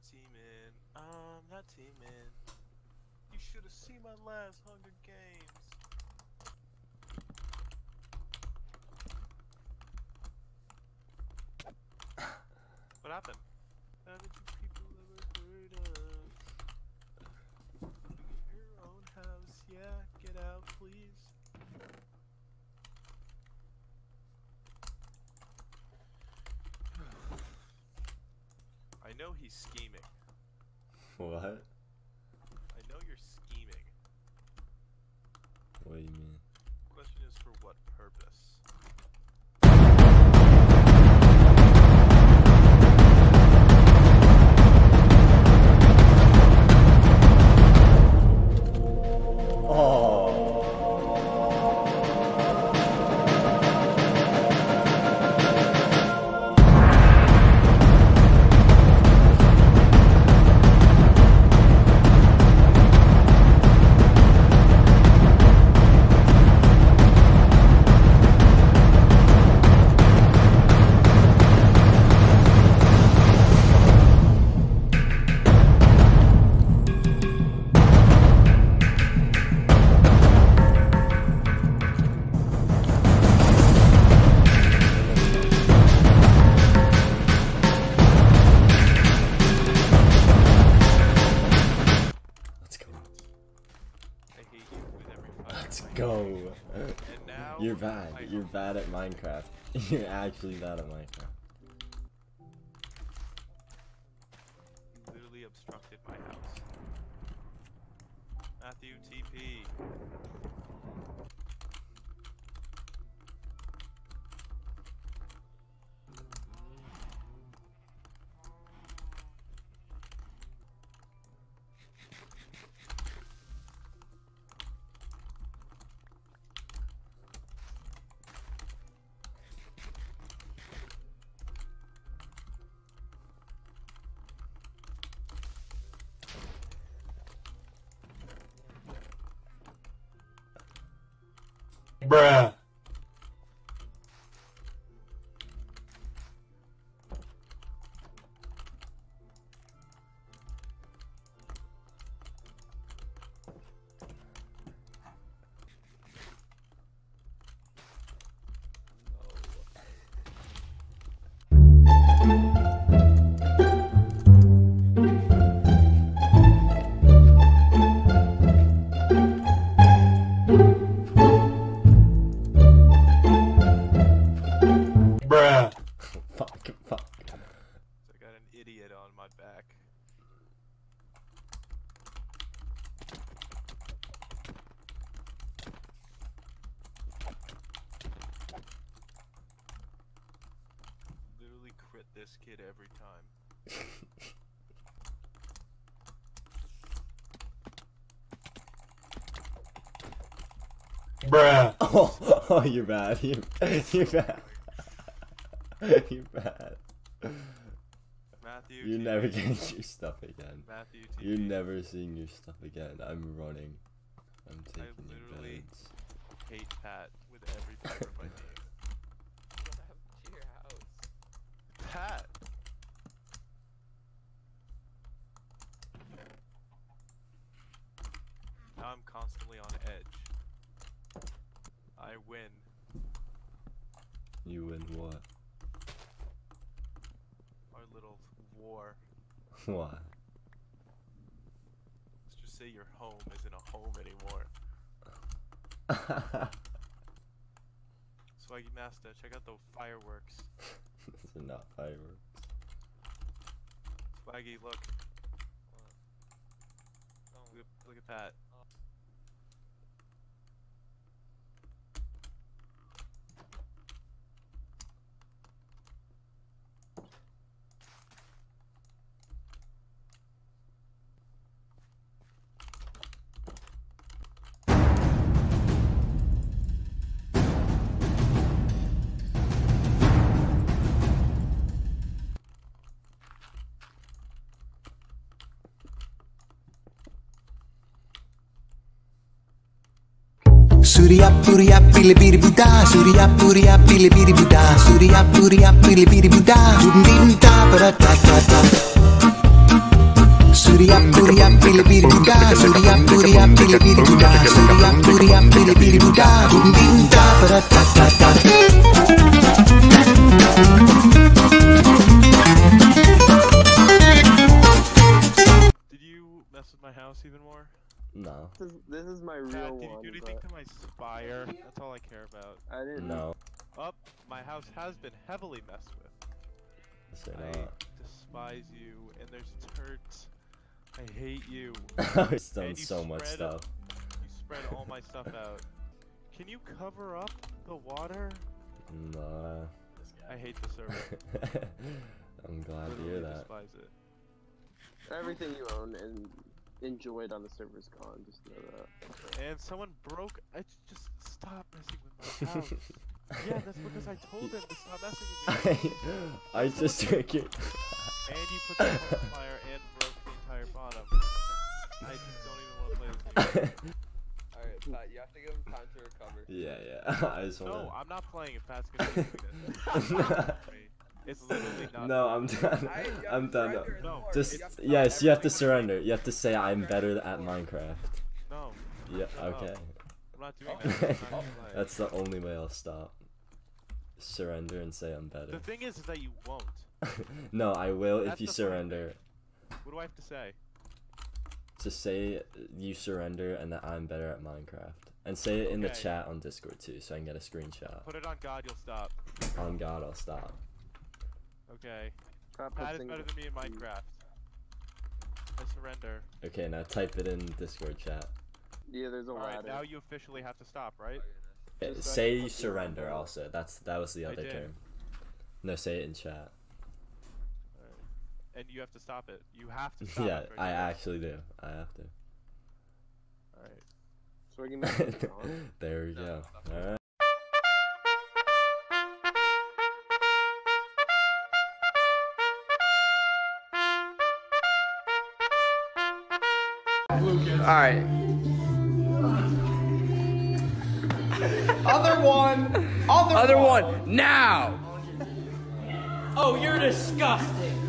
not teaming. I'm not teaming. You should have seen my last Hunger Games. what happened? Haven't you people ever heard of your own house? Yeah, get out, please. Know he's scheming. What? I know you're scheming. What do you mean? Question is for what purpose? You're bad. I You're bad at Minecraft. You're actually bad at Minecraft. Literally obstructed my house. Matthew TP. Bruh. This kid every time. Bruh. Oh, oh, you're bad. You're, you're bad. you're bad. Matthew You're TP. never getting your stuff again. Matthew TP. You're never seeing your stuff again. I'm running. I'm I taking your literally beds. hate Pat with every fiber of my being. What happened to your Pat! Now I'm constantly on edge. I win. You win what? Our little war. Why? Let's just say your home isn't a home anymore. Swaggy Master, check out the fireworks. These are not fireworks. Swaggy, look. Look at that. Surya Purya Pili Biri Buddha Surya Purya Pili Biri Buddha Surya Purya Pili Biri Buddha Dum dim ta para ta ta ta Surya Purya Pili Piri Buddha Surya Purya Pili Piri Buddha Surya Purya Pili Piri Buddha Dum Dim No. This is, this is my Pat, real did you one. do anything but to my spire? That's all I care about. I didn't. know. Up, my house has been heavily messed with. Say I not. despise you, and there's turds. I hate you. I've done so much spread stuff. You spread all my stuff out. Can you cover up the water? Nah. I hate the server. I'm glad to hear that. despise it. Everything you own and enjoyed on the server's gone. Just know that. And someone broke. I j- just stop messing with my house. yeah, that's because I told them to stop messing with me. I just drink it. And you put the fire and broke the entire bottom. I just don't even want to play this game. Alright, Pat, you have to give him time to recover. yeah, yeah. I just No, wanna. I'm not playing if Pat's gonna keep doing this. It's literally not. no, I'm done. I, I'm done. surrender No. Just You yes, you have to surrender. You have to say I'm better at Minecraft. No, Yeah. Shut. Okay. I'm not doing that. I'm not gonna play. That's the only way I'll stop. Surrender and say I'm better. The thing is, is that you won't. no, I will if you the thing. surrender. What do I have to say? To say you surrender and that I'm better at Minecraft. And say it in the chat on Discord too, so I can get a screenshot. Put it on God, you'll stop. On God, I'll stop. Okay. Pat Pat puts is things better than me in. Minecraft. I surrender. Okay, now type it in Discord chat. Yeah, there's a Alright, ladder. now you officially have to stop, right? Eh, Just so I say you put you on surrender the- also. That's that was the I other did. term. No, say it in chat. Alright. And you have to stop it. You have to stop yeah, it. I actually do. I have to. Alright. So I can make it on. there we No, go. Alright. Alright. Other one! Other, Other one, now! Oh, you're disgusting!